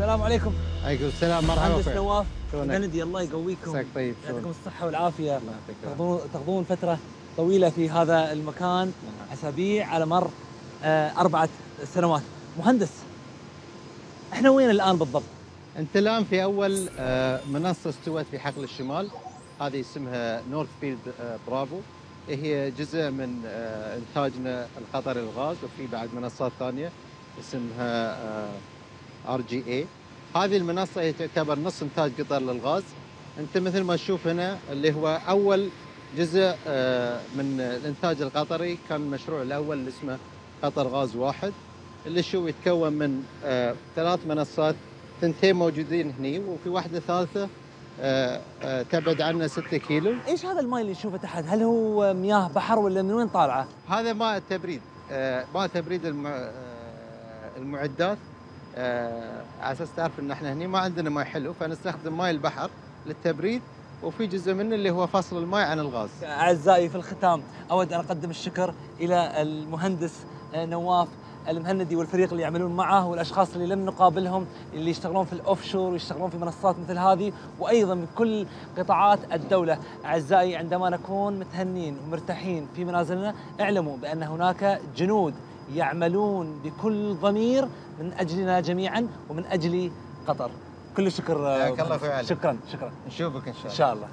السلام عليكم عليكم السلام مرحبا مهندس نواف؟ مهندي الله يقويكم عساك طيب يعطيكم؟ الصحة والعافية الله يعطيك العافية. تقضون تقضون فترة طويلة في هذا المكان أسابيع على مر آه، أربعة سنوات مهندس إحنا وين الآن بالضبط؟ أنت الآن في أول آه، منصة استوت في حقل الشمال هذه اسمها نورث فيلد برافو هي جزء من آه، إنتاجنا القطري للغاز وفي بعد منصات ثانية اسمها RGA هذه المنصة هي تعتبر نص إنتاج قطر للغاز أنت مثل ما تشوف هنا اللي هو أول جزء آه، من الإنتاج القطري كان المشروع الأول اللي اسمه قطر غاز واحد اللي شو يتكون من آه، ثلاث منصات ثنتين موجودين هني وفي واحدة ثالثة آه، تبعد عنا 6 كيلو إيش هذا الماي اللي نشوفه تحت؟ هل هو مياه بحر ولا من وين طالعة؟ هذا ماء التبريد ماء تبريد المع... المعدات على أساس تعرف إن إحنا هني ما عندنا ماء حلو فنستخدم ماء البحر للتبريد وفي جزء منه اللي هو فصل الماء عن الغاز. أعزائي في الختام أود أن أقدم الشكر إلى المهندس آه، نواف المهندي والفريق اللي يعملون معه والأشخاص اللي لم نقابلهم اللي يشتغلون في الأوف شور ويشتغلون في منصات مثل هذه وأيضا من كل قطاعات الدولة. أعزائي عندما نكون متهنين ومرتاحين في منازلنا اعلموا بأن هناك جنود يعملون بكل ضمير من أجلنا جميعا ومن أجل قطر. كل حياك الله. شكرا شكرا. نشوفك إن شاء الله. إن شاء الله.